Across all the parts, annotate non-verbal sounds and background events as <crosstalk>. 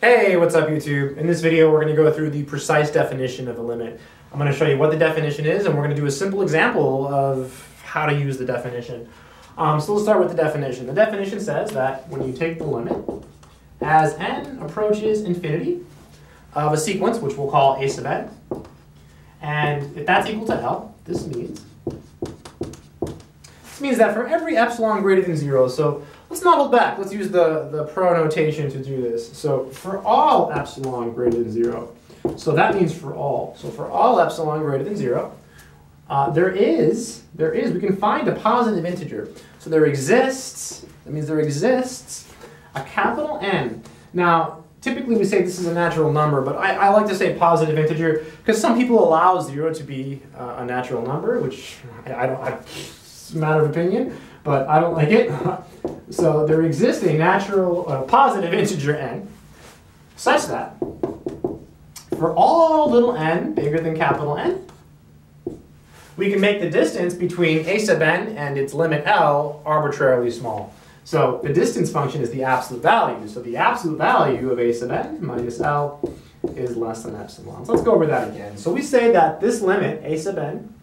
Hey, what's up YouTube? In this video we're going to go through the precise definition of a limit. I'm going to show you what the definition is and we're going to do a simple example of how to use the definition. Um, so let's start with the definition. The definition says that when you take the limit as n approaches infinity of a sequence, which we'll call a sub n, and if that's equal to L, this means this means that for every epsilon greater than zero, so let's not hold back. Let's use the, the pro notation to do this. So for all epsilon greater than zero, so that means for all. So for all epsilon greater than zero, uh, there is, there is, we can find a positive integer. So there exists, that means there exists a capital N. Now, typically we say this is a natural number, but I, I like to say positive integer because some people allow zero to be uh, a natural number, which I, I don't, I, a matter of opinion, but I don't like it. <laughs> so there exists a natural uh, positive integer n such that for all little n bigger than capital N, we can make the distance between a sub n and its limit L arbitrarily small. So the distance function is the absolute value. So the absolute value of a sub n minus L is less than epsilon. So let's go over that again. So we say that this limit, a sub n,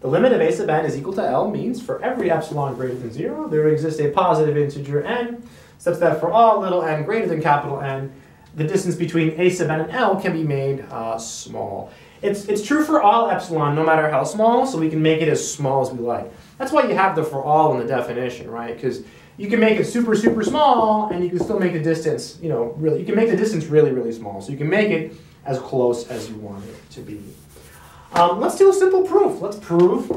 the limit of a sub n is equal to L means for every epsilon greater than 0, there exists a positive integer n, such that for all little n greater than capital N, the distance between a sub n and L can be made uh, small. It's, it's true for all epsilon, no matter how small, so we can make it as small as we like. That's why you have the for all in the definition, right? Because you can make it super, super small, and you can still make the distance, you know, really, you can make the distance really, really small. So you can make it as close as you want it to be. Um, let's do a simple proof. Let's prove,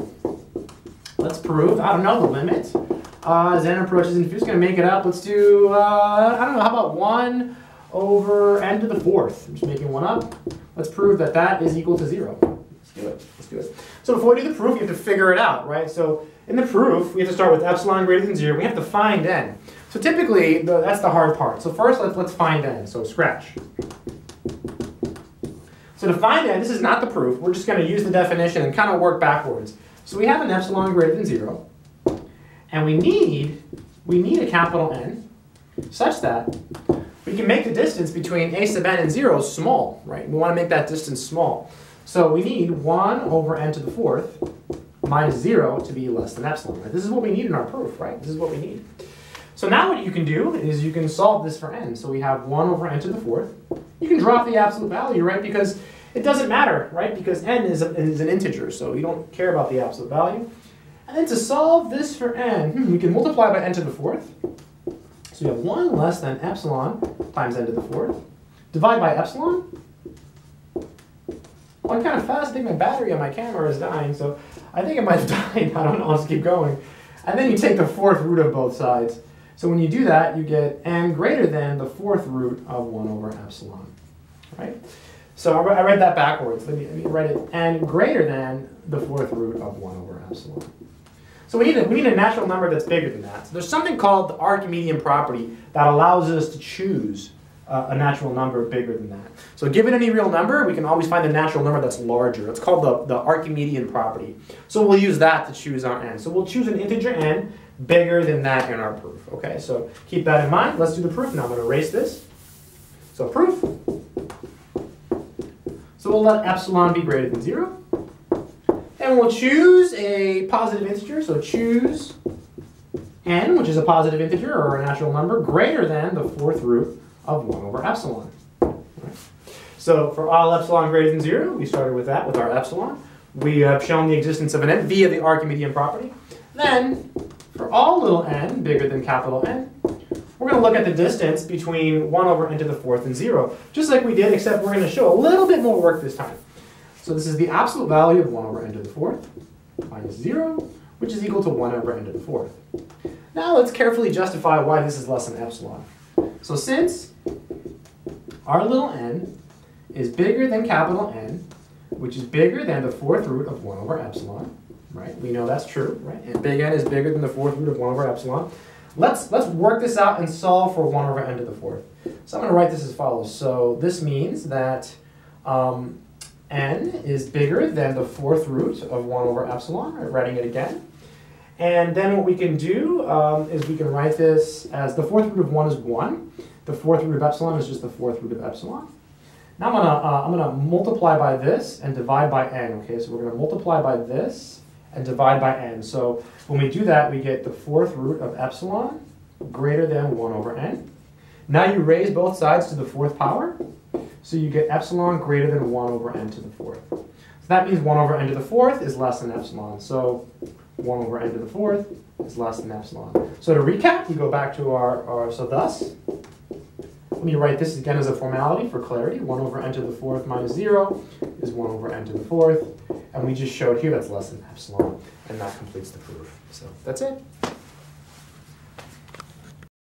let's prove, I don't know, the limit. Uh, as n approaches infinity, just going to make it up. Let's do, uh, I don't know, how about 1 over n to the fourth? I'm just making one up. Let's prove that that is equal to 0. Let's do it. Let's do it. So before we do the proof, you have to figure it out, right? So in the proof, we have to start with epsilon greater than 0. We have to find n. So typically, the, that's the hard part. So first, let's, let's find n. So scratch. So to find n, this is not the proof. We're just going to use the definition and kind of work backwards. So we have an epsilon greater than 0. And we need, we need a capital N such that we can make the distance between a sub n and 0 small, right? We want to make that distance small. So we need 1 over n to the fourth minus 0 to be less than epsilon. Right? This is what we need in our proof, right? This is what we need. So now what you can do is you can solve this for n. So we have 1 over n to the fourth. You can drop the absolute value, right? Because it doesn't matter, right? Because n is, a, is an integer, so you don't care about the absolute value. And then to solve this for n, hmm, we can multiply by n to the fourth. So we have 1 less than epsilon times n to the fourth. Divide by epsilon. Well, I'm kind of fast. I think my battery on my camera is dying, so I think it might <laughs> have died. I don't know. Let's keep going. And then you take the fourth root of both sides. So when you do that, you get n greater than the fourth root of 1 over epsilon. Right? So I read that backwards. Let me, let me write it n greater than the fourth root of 1 over epsilon. So we need, a, we need a natural number that's bigger than that. So there's something called the Archimedean property that allows us to choose uh, a natural number bigger than that. So given any real number, we can always find a natural number that's larger. It's called the, the Archimedean property. So we'll use that to choose our n. So we'll choose an integer n bigger than that in our proof. Okay, so keep that in mind. Let's do the proof now. I'm going to erase this. So proof. We'll let epsilon be greater than 0. And we'll choose a positive integer, so choose n, which is a positive integer or a natural number, greater than the fourth root of 1 over epsilon. So for all epsilon greater than 0, we started with that, with our epsilon. We have shown the existence of an n via the Archimedean property. Then, for all little n bigger than capital N, we're going to look at the distance between 1 over n to the fourth and 0, just like we did, except we're going to show a little bit more work this time. So this is the absolute value of 1 over n to the fourth minus 0, which is equal to 1 over n to the fourth. Now let's carefully justify why this is less than epsilon. So since our little n is bigger than capital N, which is bigger than the fourth root of 1 over epsilon, right? We know that's true, right? And big N is bigger than the fourth root of 1 over epsilon. Let's, let's work this out and solve for 1 over n to the fourth. So I'm going to write this as follows. So this means that um, n is bigger than the fourth root of 1 over epsilon, right, writing it again. And then what we can do um, is we can write this as the fourth root of 1 is 1. The The fourth root of epsilon is just the fourth root of epsilon. Now I'm gonna, uh, I'm gonna multiply by this and divide by n, okay? So we're gonna multiply by this and divide by n. So when we do that, we get the fourth root of epsilon greater than 1 over n. Now you raise both sides to the fourth power, so you get epsilon greater than 1 over n to the fourth. So that means 1 over n to the fourth is less than epsilon. So 1 over n to the fourth is less than epsilon. So to recap, we go back to our, our so thus, let me write this again as a formality for clarity. 1 over n to the fourth minus 0 is 1 over n to the fourth. And we just showed here that's less than epsilon. And that completes the proof. So that's it.